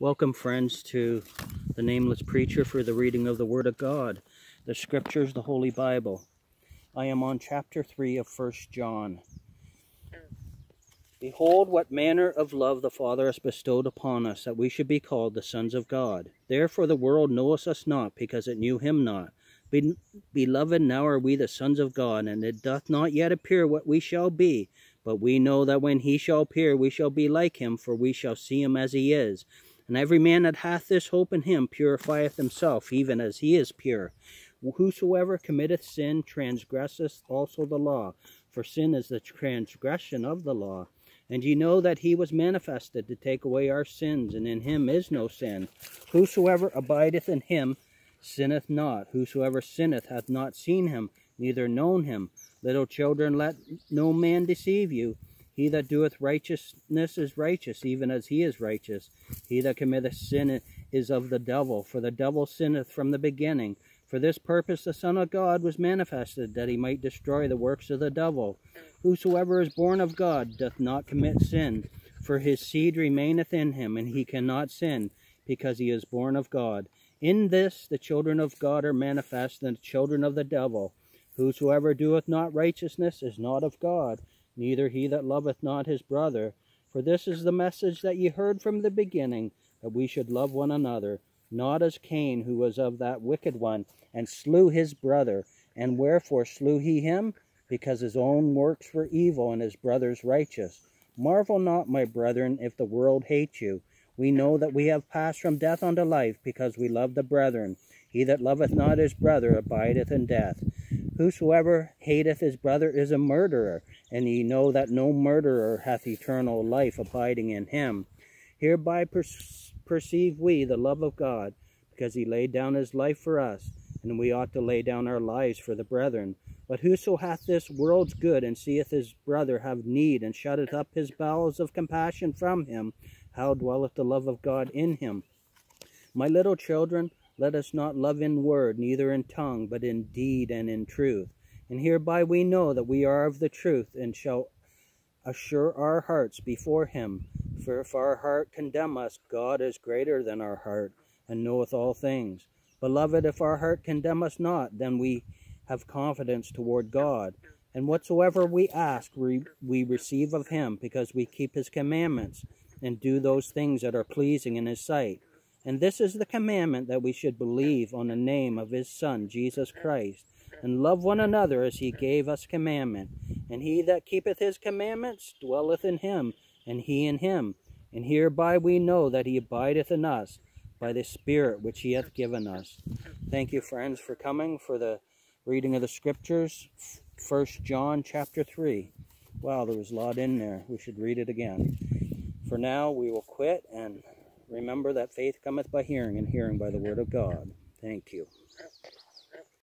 Welcome, friends, to the Nameless Preacher for the reading of the Word of God, the Scriptures, the Holy Bible. I am on chapter 3 of First John. Behold, what manner of love the Father has bestowed upon us, that we should be called the sons of God. Therefore the world knoweth us not, because it knew him not. Be beloved, now are we the sons of God, and it doth not yet appear what we shall be. But we know that when he shall appear, we shall be like him, for we shall see him as he is. And every man that hath this hope in him purifieth himself, even as he is pure. Whosoever committeth sin transgresseth also the law, for sin is the transgression of the law. And ye know that he was manifested to take away our sins, and in him is no sin. Whosoever abideth in him sinneth not. Whosoever sinneth hath not seen him, neither known him. Little children, let no man deceive you. He that doeth righteousness is righteous, even as he is righteous. He that committeth sin is of the devil, for the devil sinneth from the beginning. For this purpose the Son of God was manifested, that he might destroy the works of the devil. Whosoever is born of God doth not commit sin, for his seed remaineth in him, and he cannot sin, because he is born of God. In this the children of God are manifest, and the children of the devil. Whosoever doeth not righteousness is not of God, neither he that loveth not his brother. For this is the message that ye heard from the beginning, that we should love one another, not as Cain, who was of that wicked one, and slew his brother. And wherefore slew he him? Because his own works were evil, and his brother's righteous. Marvel not, my brethren, if the world hate you. We know that we have passed from death unto life, because we love the brethren. He that loveth not his brother abideth in death. Whosoever hateth his brother is a murderer, and ye know that no murderer hath eternal life abiding in him. Hereby per perceive we the love of God, because he laid down his life for us, and we ought to lay down our lives for the brethren. But whoso hath this world's good, and seeth his brother have need, and shutteth up his bowels of compassion from him, how dwelleth the love of God in him? My little children, let us not love in word, neither in tongue, but in deed and in truth. And hereby we know that we are of the truth, and shall assure our hearts before him. For if our heart condemn us, God is greater than our heart, and knoweth all things. Beloved, if our heart condemn us not, then we have confidence toward God. And whatsoever we ask, we, we receive of him, because we keep his commandments, and do those things that are pleasing in his sight. And this is the commandment that we should believe on the name of his Son, Jesus Christ, and love one another as he gave us commandment. And he that keepeth his commandments dwelleth in him, and he in him. And hereby we know that he abideth in us, by the Spirit which he hath given us. Thank you, friends, for coming for the reading of the Scriptures. First John chapter 3. Wow, there was a lot in there. We should read it again. For now, we will quit and Remember that faith cometh by hearing, and hearing by the word of God. Thank you.